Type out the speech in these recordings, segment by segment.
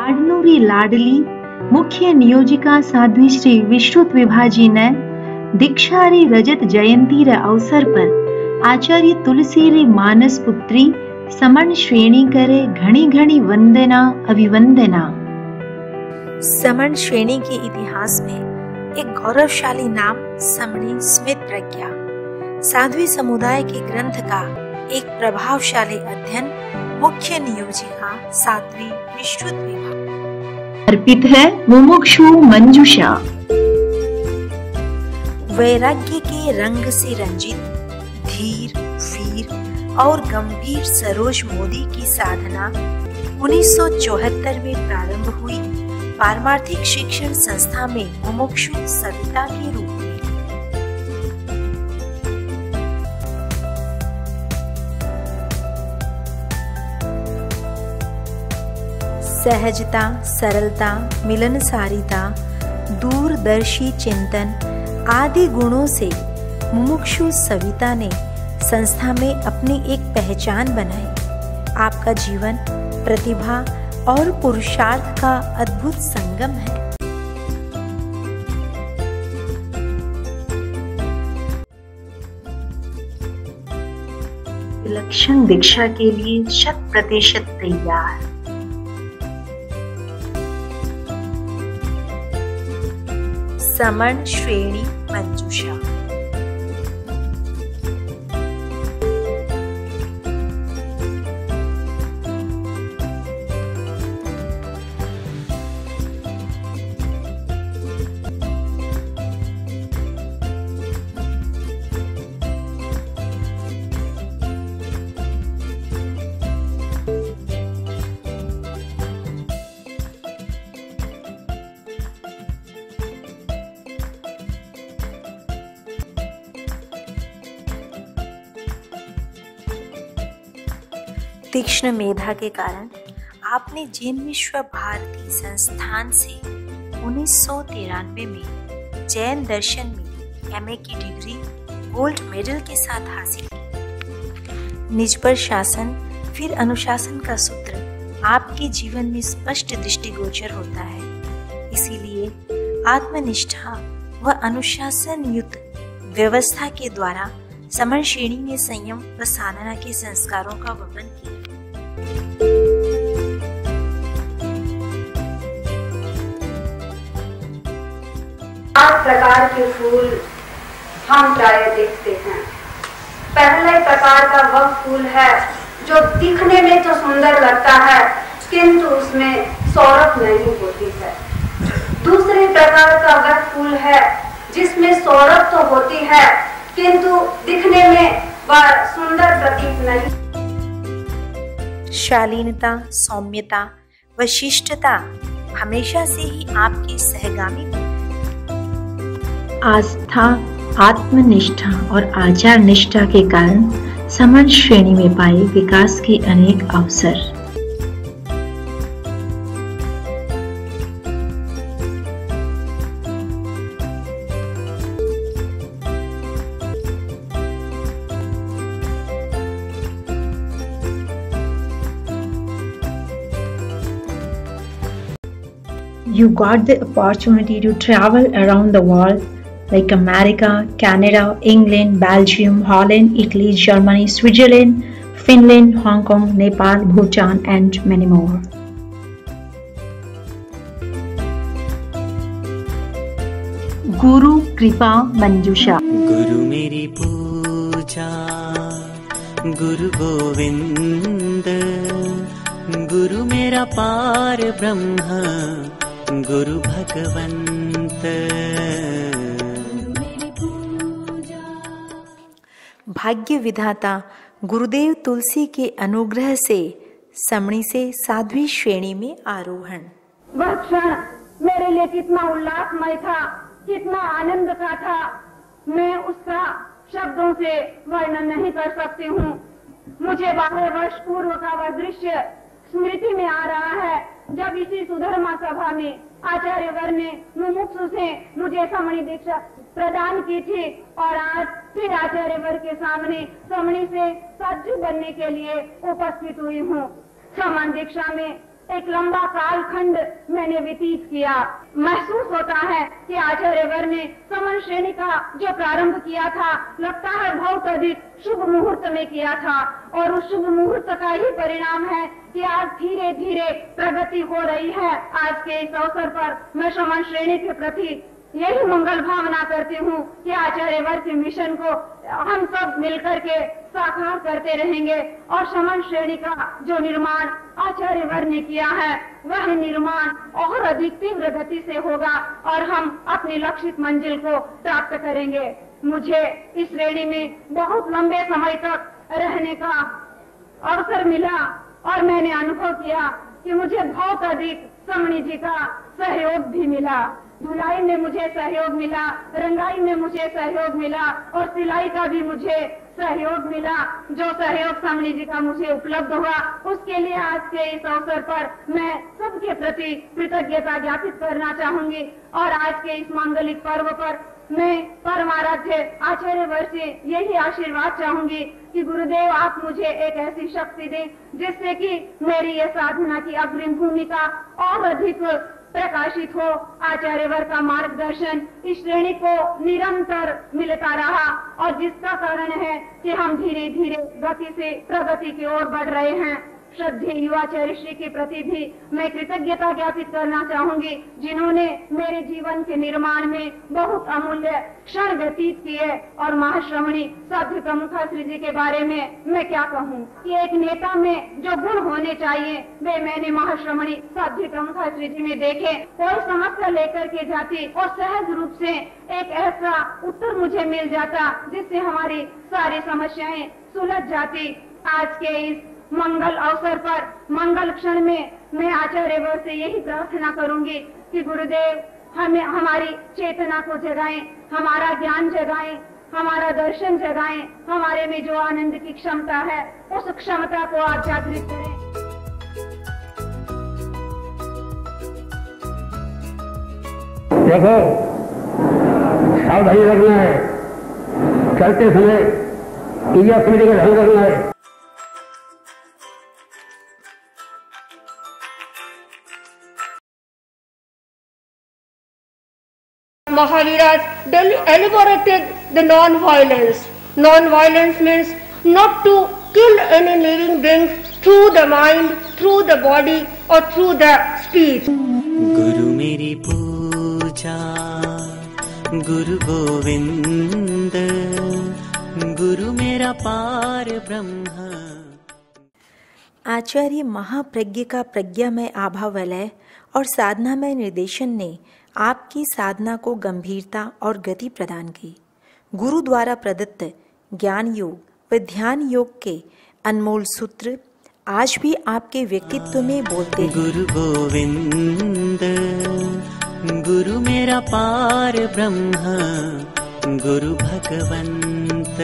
लाडनूरी लाडली, मुख्य नियोजिका साध्वी श्री विश्रुत विभाजी ने दीक्षारी रजत जयंती रे अवसर पर आचार्य तुलसी री मानस पुत्री समण श्रेणी करे घणी घणी वंदना, अभिवंदना। समण श्रेणी के इतिहास में एक गौरवशाली नाम समणी स्मित प्रज्ञा। साध्वी समुदाय के ग्रंथ का एक प्रभावशाली अध्ययन मुख्य नियोजिका साध्वी विभाग अर्पित है मुमुक्षु मंजुषा। वैराग्य के रंग से रंजित, धीर वीर और गंभीर सरोज मोदी की साधना 1974 में प्रारंभ हुई। पारमार्थिक शिक्षण संस्था में मुमुक्षु सविता के रूप सहजता, सरलता, मिलनसारिता, दूरदर्शी चिंतन आदि गुणों से मुमुक्षु सविता ने संस्था में अपनी एक पहचान बनाई। आपका जीवन, प्रतिभा और पुरुषार्थ का अद्भुत संगम है। विलक्षण दीक्षा के लिए शत प्रतिशत तैयार। समण श्रेणी मंजुषा। तीक्ष्ण मेधा के कारण आपने जैन विश्व भारती संस्थान से उन्नीस सौ तिरानवे में जैन दर्शन में एमए की डिग्री गोल्ड मेडल के साथ हासिल की। निज पर शासन, फिर अनुशासन का सूत्र आपके जीवन में स्पष्ट दृष्टिगोचर होता है। इसीलिए आत्मनिष्ठा व अनुशासन युक्त व्यवस्था के द्वारा समर श्रेणी में संयम व साधना के संस्कारों का वर्णन किया। प्रकार के फूल हम प्राय देखते हैं। पहले प्रकार का वह फूल है जो दिखने में तो सुंदर लगता है, किंतु उसमें सौरभ नहीं होती है। दूसरे प्रकार का वह फूल है जिसमें सौरभ तो होती है, किंतु दिखने में वह सुंदर प्रतीत नहीं। शालीनता, सौम्यता व शिष्टता हमेशा से ही आपके सहगामी आस्था आत्मनिष्ठा और आचार निष्ठा के कारण समन श्रेणी में पाए विकास के अनेक अवसर You got the opportunity to travel around the world like America, Canada, England, Belgium, Holland, Italy, Germany, Switzerland, Finland, Hong Kong, Nepal, Bhutan, and many more. गुरु कृपा मंजुषा गुरु मेरी पूजा गुरु गोविंद गुरु मेरा पार ब्रह्म गुरु भगवंत भाग्य विधाता गुरुदेव तुलसी के अनुग्रह से समणी से साध्वी श्रेणी में आरोहण। वह क्षण मेरे लिए कितना उल्लासमय था, कितना आनंद का था। मैं उसका शब्दों से वर्णन नहीं कर सकती हूँ। मुझे बारह वर्ष पूर्व का वह दृश्य स्मृति में आ रहा है, जब इसी सुधर्मा सभा में आचार्य वर ने मुमुक्षु से मुझे समणी दीक्षा प्रदान की थी और आज फिर आचार्य वर के सामने समणी से सज्जू बनने के लिए उपस्थित हुई हूँ। समान दीक्षा में एक लंबा कालखंड मैंने व्यतीत किया। महसूस होता है कि आचार्य वर ने समन श्रेणी का जो प्रारंभ किया था, लगता है बहुत अधिक शुभ मुहूर्त में किया था और उस शुभ मुहूर्त का ही परिणाम है कि आज धीरे धीरे प्रगति हो रही है। आज के इस अवसर पर मैं समन श्रेणी के प्रति यही मंगल भावना करती हूँ कि आचार्य वर्ग के मिशन को हम सब मिलकर के साकार करते रहेंगे और समन श्रेणी का जो निर्माण आचार्य वर्ग ने किया है, वह निर्माण और अधिक तीव्र गति से होगा और हम अपनी लक्षित मंजिल को प्राप्त करेंगे। मुझे इस श्रेणी में बहुत लंबे समय तक रहने का अवसर मिला और मैंने अनुभव किया कि मुझे बहुत अधिक समणी जी का सहयोग भी मिला। धुलाई में मुझे सहयोग मिला, रंगाई में मुझे सहयोग मिला, और सिलाई का भी मुझे सहयोग मिला। जो सहयोग समणी जी का मुझे उपलब्ध हुआ, उसके लिए आज के इस अवसर पर मैं सबके प्रति कृतज्ञता ज्ञापित करना चाहूँगी। और आज के इस मांगलिक पर्व पर मैं परमाराध्य आचार्य वर्षे यही आशीर्वाद चाहूँगी कि गुरुदेव आप मुझे एक ऐसी शक्ति दें, जिससे कि मेरी ये साधना की अग्रिम भूमिका और अधिक प्रकाशित हो आचार्य वर्ग का मार्गदर्शन इस श्रेणी को निरंतर मिलता रहा और जिसका कारण है कि हम धीरे धीरे गति से प्रगति की ओर बढ़ रहे हैं। श्रद्धे युवाचार्य श्री के प्रति भी मैं कृतज्ञता ज्ञापित करना चाहूँगी, जिन्होंने मेरे जीवन के निर्माण में बहुत अमूल्य क्षण व्यतीत किए और महाश्रमणी साध्य प्रमुखा श्री जी के बारे में मैं क्या कहूँ? कि एक नेता में जो गुण होने चाहिए, वे मैंने महाश्रमणी साध्य प्रमुखा श्री जी में देखे। कोई समस्या लेकर के जाती और सहज रूप से एक ऐसा उत्तर मुझे मिल जाता, जिससे हमारी सारी समस्याएँ सुलझ जाती। आज के इस मंगल अवसर पर, मंगल क्षण में मैं आचार्य वर्ग से यही प्रार्थना करूँगी कि गुरुदेव, हमें, हमारी चेतना को जगाएँ, हमारा ज्ञान जगाएँ, हमारा दर्शन जगाएँ, हमारे में जो आनंद की क्षमता है, उस क्षमता को आप जागृत करें। देखो, सावधानी रखना है। चलते समय क्रिया समिति का ध्यान रखना है। Mahaviras elaborated the non-violence. Non-violence means not to kill any living beings through the mind, through the body or through the speech. गुरु मेरी पूजा गुरु गोविंद गुरु मेरा पार ब्रह्म आचार्य महाप्रज्ञ का प्रज्ञा में आभा वलय और साधना में निर्देशन ने आपकी साधना को गंभीरता और गति प्रदान की। गुरु द्वारा प्रदत्त ज्ञान योग व ध्यान योग के अनमोल सूत्र आज भी आपके व्यक्तित्व में बोलते हैं। गुरु गोविंद, गुरु मेरा पार ब्रह्म, गुरु भगवंत।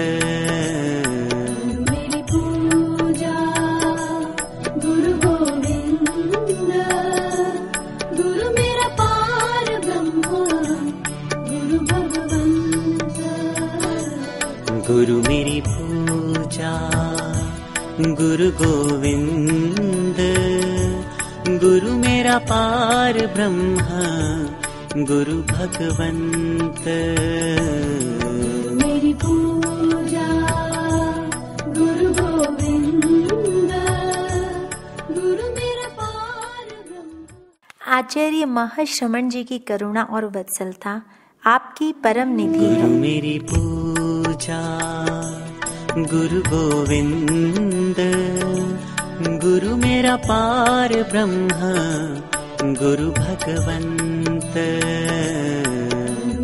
पार ब्रह्म गुरु भगवंत। मेरी पूजा गुरु गोविंद। गुरु मेरा पार ब्रह्म। आचार्य महाश्रमण जी की करुणा और वत्सलता आपकी परम निधि है। गुरु मेरी पूजा गुरु गोविंद। गुरु मेरा पार ब्रह्म गुरु भगवंत।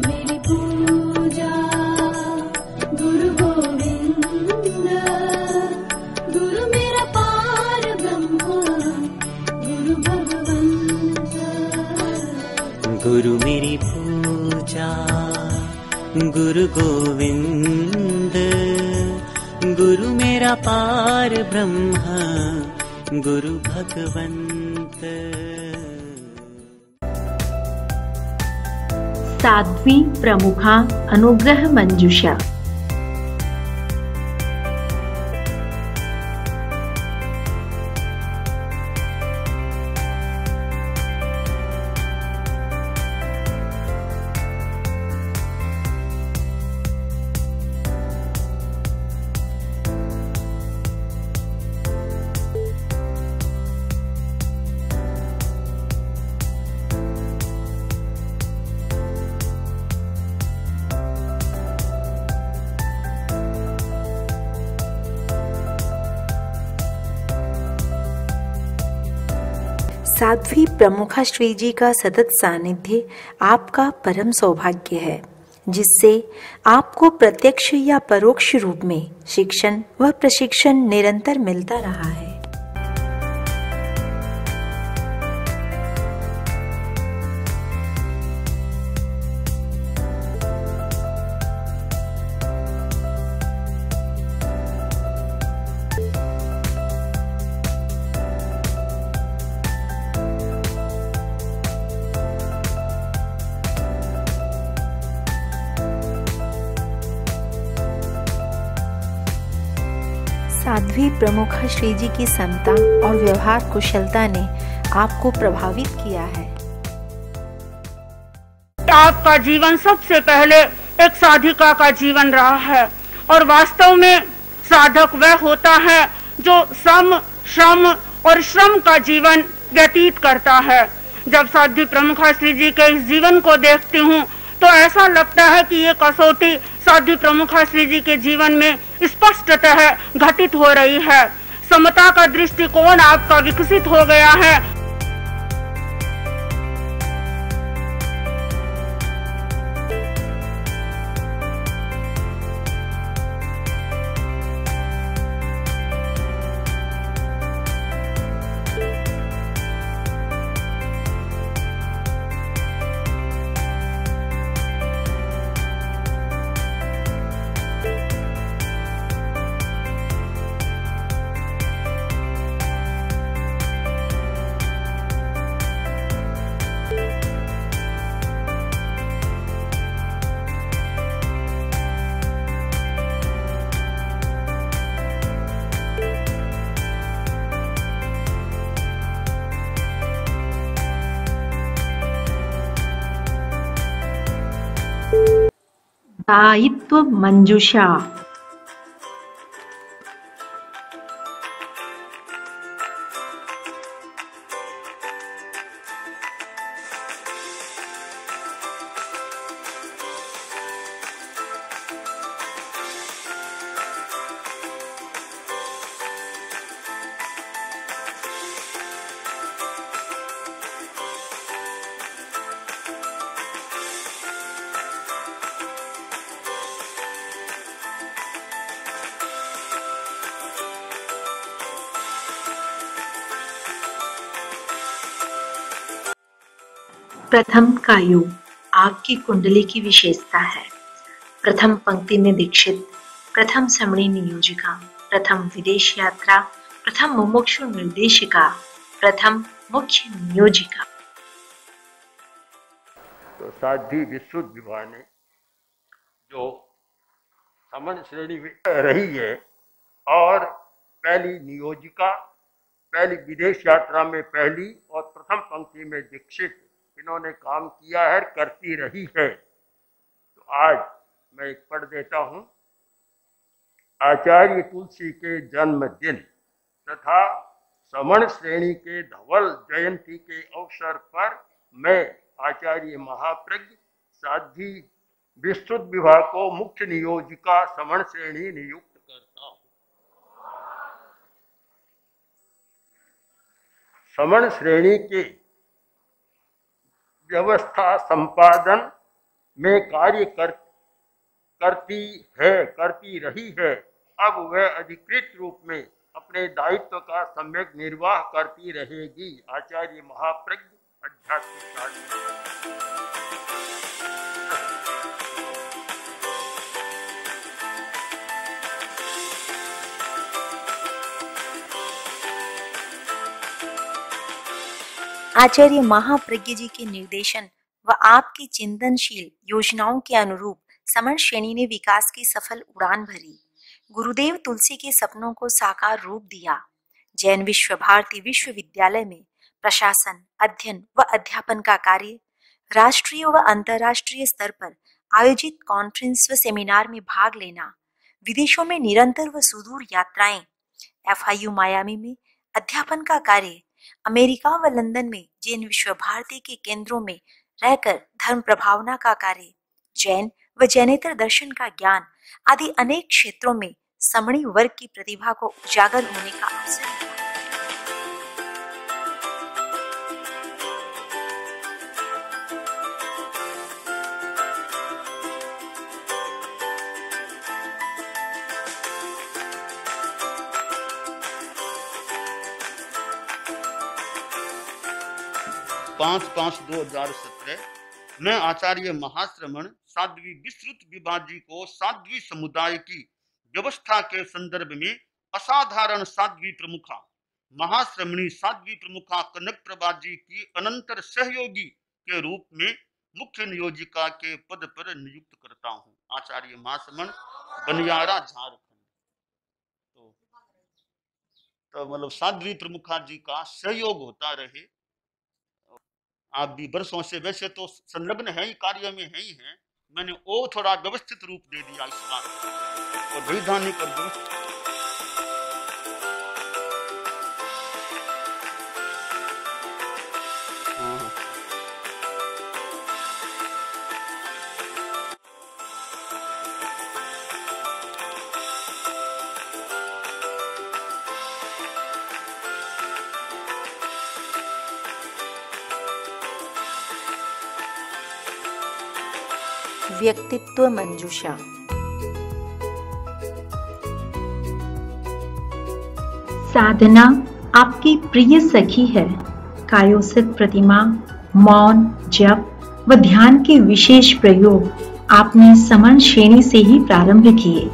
मेरी पूजा गुरु गोविंद। गुरु मेरा पार ब्रह्म गुरु भगवंत। गुरु मेरी पूजा गुरु गोविंद। गुरु मेरा पार ब्रह्म गुरु भगवंत। साध्वी प्रमुखा अनुग्रह मंजुषा। साध्वी प्रमुखा श्री जी का सतत सानिध्य आपका परम सौभाग्य है, जिससे आपको प्रत्यक्ष या परोक्ष रूप में शिक्षण व प्रशिक्षण निरंतर मिलता रहा है। साध्वी प्रमुख श्री जी की समता और व्यवहार कुशलता ने आपको प्रभावित किया है। आपका जीवन सबसे पहले एक साधिका का जीवन रहा है और वास्तव में साधक वह होता है जो सम, श्रम और श्रम का जीवन व्यतीत करता है। जब साध्वी प्रमुखा श्री जी के इस जीवन को देखती हूँ तो ऐसा लगता है कि ये कसौटी साधु प्रमुख श्री जी के जीवन में स्पष्टतः घटित हो रही है। समता का दृष्टिकोण आपका विकसित हो गया है। दायित्व मंजुषा प्रथम का योग आपकी कुंडली की विशेषता है। प्रथम पंक्ति में दीक्षित, प्रथम समणी नियोजिका, प्रथम विदेश यात्रा, प्रथम मुमुक्षु निर्देशिका, प्रथम मुख्य नियोजिका। तो साध्वी विशुद्ध विवाह ने जो समन श्रेणी में रही है और पहली नियोजिका, पहली विदेश यात्रा में पहली और प्रथम पंक्ति में दीक्षित इन्होंने काम किया है, करती रही है। तो आज मैं एक पढ़ देता हूँ। आचार्य तुलसी के जन्मदिन तथा समण श्रेणी के धवल जयंती के अवसर पर मैं आचार्य महाप्रज्ञ साध्वी विस्तृत विभाग को मुख्य नियोजिका समण श्रेणी नियुक्त करता हूँ। समण श्रेणी के व्यवस्था संपादन में कार्य कर, करती है, करती रही है। अब वह अधिकृत रूप में अपने दायित्व का सम्यक निर्वाह करती रहेगी। आचार्य महाप्रज्ञ आध्यात्मिक आचार्य महाप्रज्ञ जी के निर्देशन व आपकी चिंतनशील योजनाओं के अनुरूप समर श्रेणी ने विकास की सफल उड़ान भरी। गुरुदेव तुलसी के सपनों को साकार रूप दिया। जैन विश्व भारती विश्वविद्यालय में प्रशासन, अध्ययन व अध्यापन का कार्य, राष्ट्रीय व अंतर्राष्ट्रीय स्तर पर आयोजित कॉन्फ्रेंस व सेमिनार में भाग लेना, विदेशों में निरंतर व सुदूर यात्राएँ एफ़ मायामी में अध्यापन का कार्य अमेरिका व लंदन में, जैन विश्व भारती के केंद्रों में रहकर धर्म प्रभावना का कार्य, जैन व जैनेतर दर्शन का ज्ञान आदि अनेक क्षेत्रों में समणी वर्ग की प्रतिभा को उजागर होने का अवसर पाँच पाँच दो हज़ार सत्रह। में आचार्य महाश्रमण साध्वी विस्तृत विभाजी को साध्वी समुदाय की व्यवस्था के संदर्भ में असाधारण साध्वी प्रमुखा, महाश्रमणी साध्वी प्रमुखा कनक प्रभा जी की अनंतर सहयोगी के रूप में मुख्य नियोजिका के पद पर नियुक्त करता हूँ। आचार्य महाश्रमण बनियारा झारखंड। तो तो मतलब साध्वी प्रमुखा जी का सहयोग होता रहे आप भी वर्षों से वैसे तो संलग्न है ही, कार्य में है ही है। मैंने वो थोड़ा व्यवस्थित रूप दे दिया इस बात और वैधानिक और व्यवस्थित व्यक्तित्व मंजूषा। साधना आपकी प्रिय सखी है। कायोसित प्रतिमा मौन जप व ध्यान के विशेष प्रयोग आपने समन श्रेणी से ही प्रारंभ किए।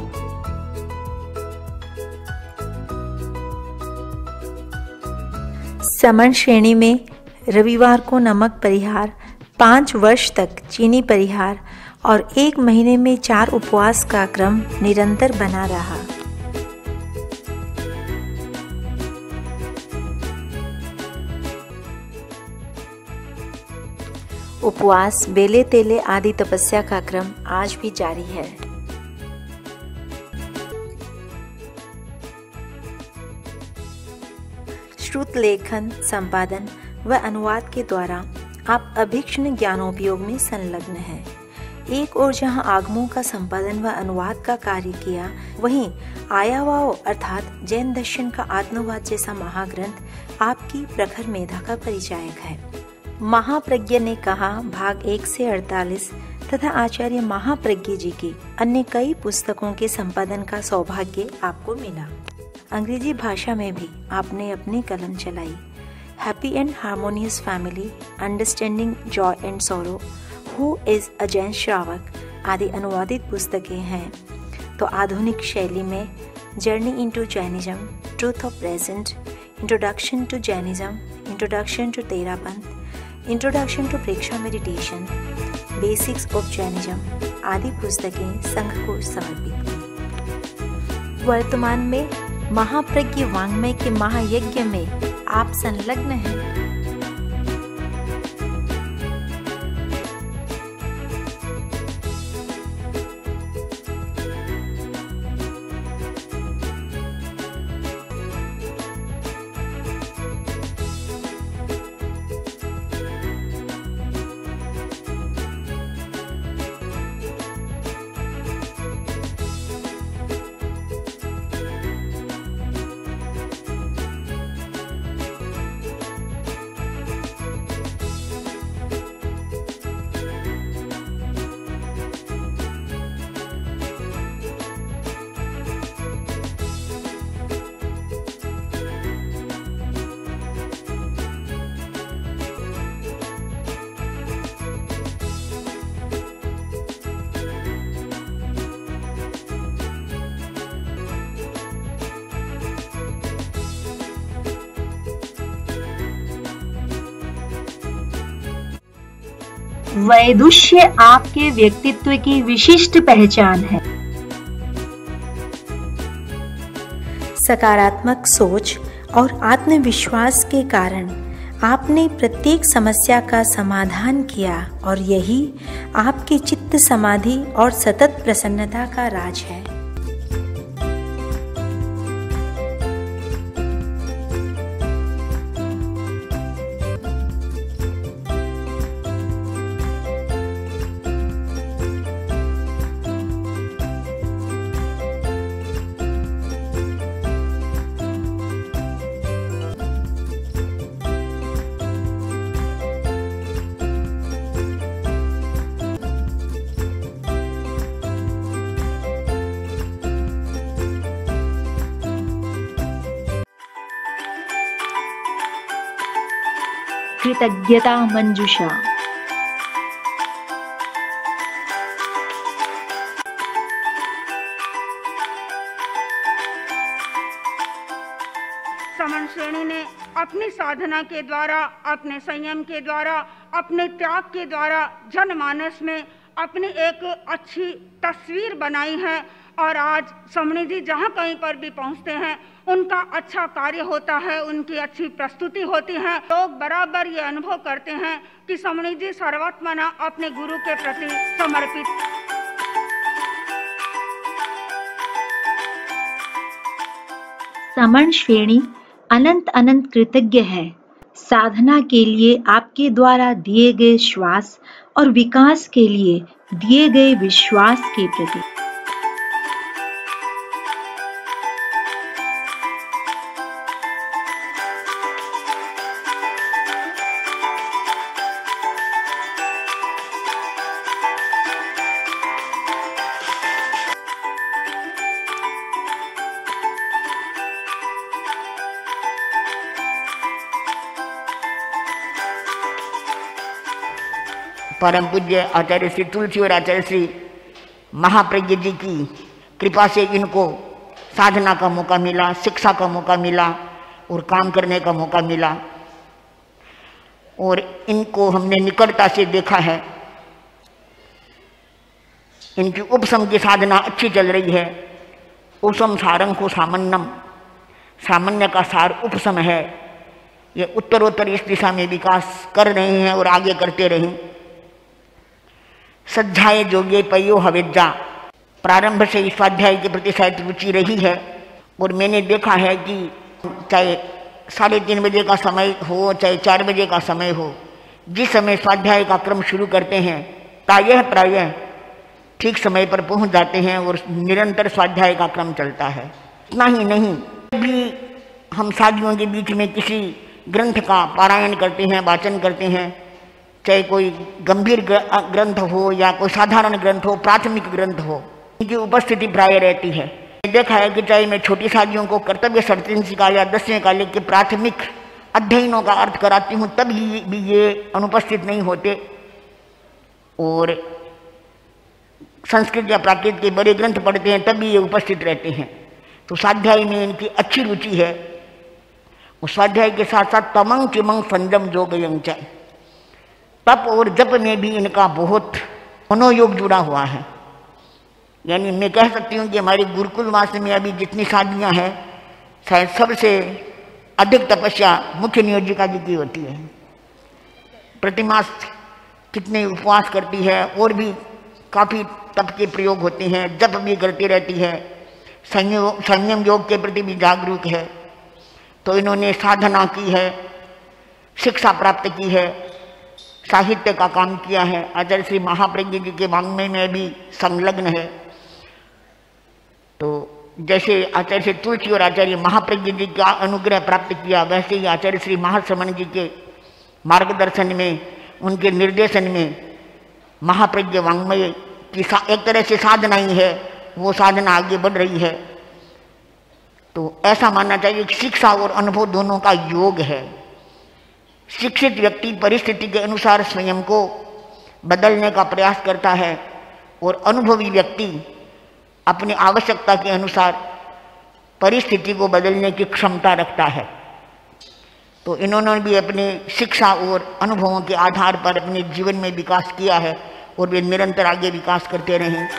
समन श्रेणी में रविवार को नमक परिहार पाँच वर्ष तक चीनी परिहार और एक महीने में चार उपवास का क्रम निरंतर बना रहा। उपवास, बेले तेले आदि तपस्या का क्रम आज भी जारी है। श्रुत लेखन, संपादन व अनुवाद के द्वारा आप अभीक्षण ज्ञानोपयोग में संलग्न हैं। एक और जहाँ आगमों का संपादन व अनुवाद का कार्य किया, वहीं आयावाओ अर्थात जैन दर्शन का आत्मवाद जैसा महाग्रंथ आपकी प्रखर मेधा का परिचायक है। महाप्रज्ञ ने कहा, भाग एक से अड़तालीस तथा आचार्य महाप्रज्ञ जी की अन्य कई पुस्तकों के संपादन का सौभाग्य आपको मिला। अंग्रेज़ी भाषा में भी आपने अपनी कलम चलाई। Happy and harmonious family, understanding, joy and sorrow. Who is a Jain Shravak आदि अनुवादित पुस्तकें हैं। तो आधुनिक शैली में journey into Jainism truth of present introduction to Jainism introduction to Terapanth introduction to Preksha meditation basics of Jainism आदि पुस्तकें संघ को समर्पित। वर्तमान में, महाप्रज्ञ वांग्मय के महायज्ञ में आप संलग्न हैं। वैदुष्य आपके व्यक्तित्व की विशिष्ट पहचान है। सकारात्मक सोच और आत्मविश्वास के कारण आपने प्रत्येक समस्या का समाधान किया और यही आपकी चित्त समाधि और सतत प्रसन्नता का राज है। कृतज्ञता मंजुषा। समन श्रेणी ने अपनी साधना के द्वारा, अपने संयम के द्वारा, अपने त्याग के द्वारा जनमानस में अपनी एक अच्छी तस्वीर बनाई है। और आज समणी जी जहाँ कहीं पर भी पहुँचते हैं, उनका अच्छा कार्य होता है, उनकी अच्छी प्रस्तुति होती है। लोग बराबर ये अनुभव करते हैं कि समणी जी सर्वात्मना अपने गुरु के प्रति समर्पित। समण श्रेणी अनंत अनंत कृतज्ञ है। साधना के लिए आपके द्वारा दिए गए श्वास और विकास के लिए दिए गए विश्वास के प्रति। परम पूज्य आचार्य श्री तुलसी और आचार्य श्री महाप्रज्ञ जी की कृपा से इनको साधना का मौका मिला, शिक्षा का मौका मिला और काम करने का मौका मिला। और इनको हमने निकटता से देखा है। इनकी उपसम की साधना अच्छी चल रही है। उपसम सारंग को सामान्यम सामान्य का सार उपसम है। ये उत्तरोत्तर इस दिशा में विकास कर रहे हैं और आगे करते रहें। सज्जाए जोगे पयो हवेजा प्रारंभ से इस स्वाध्याय के प्रति शायद रुचि रही है, और मैंने देखा है कि चाहे साढ़े तीन बजे का समय हो, चाहे चार बजे का समय हो, जिस समय स्वाध्याय का क्रम शुरू करते हैं, प्रायः प्रायः ठीक समय पर पहुँच जाते हैं और निरंतर स्वाध्याय का क्रम चलता है। इतना ही नहीं, भी हम साथियों के बीच में किसी ग्रंथ का पारायण करते हैं, वाचन करते हैं चाहे कोई गंभीर ग्रंथ हो या कोई साधारण ग्रंथ हो, प्राथमिक ग्रंथ हो, इनकी उपस्थिति प्राय रहती है। देखा है कि चाहे मैं छोटी शादियों को कर्तव्य सप्तंशी काल या दसवें काल के प्राथमिक अध्ययनों का अर्थ कराती हूँ ही भी ये अनुपस्थित नहीं होते। और संस्कृत या प्राकृत के बड़े ग्रंथ पढ़ते हैं तब भी ये उपस्थित रहते हैं। तो स्वाध्याय में इनकी अच्छी रुचि है। उस स्वाध्याय के साथ साथ तमंग चिमंग संजम जोग यंग तप और जप में भी इनका बहुत मनोयोग जुड़ा हुआ है। यानी मैं कह सकती हूँ कि हमारे गुरुकुल वास में अभी जितनी शादियाँ हैं, शायद सबसे अधिक तपस्या मुख्य नियोजिका जी की होती है। प्रतिमास कितने उपवास करती है और भी काफ़ी तप के प्रयोग होते हैं, जप भी करती रहती है संयोग संयम योग के प्रति भी जागरूक है। तो इन्होंने साधना की है, शिक्षा प्राप्त की है साहित्य का काम किया है। आचार्य श्री महाप्रज्ञ जी के वांग्मय में भी संलग्न है। तो जैसे आचार्य श्री तुलसी और आचार्य महाप्रज्ञ जी का अनुग्रह प्राप्त किया, वैसे ही आचार्य श्री महाश्रमण जी के मार्गदर्शन में, उनके निर्देशन में महाप्रज्ञ वांग्मय की एक तरह से साधना ही है, वो साधना आगे बढ़ रही है। तो ऐसा मानना चाहिए शिक्षा और अनुभव दोनों का योग है। शिक्षित व्यक्ति परिस्थिति के अनुसार स्वयं को बदलने का प्रयास करता है और अनुभवी व्यक्ति अपनी आवश्यकता के अनुसार परिस्थिति को बदलने की क्षमता रखता है। तो इन्होंने भी अपनी शिक्षा और अनुभवों के आधार पर अपने जीवन में विकास किया है और वे निरंतर आगे विकास करते रहें।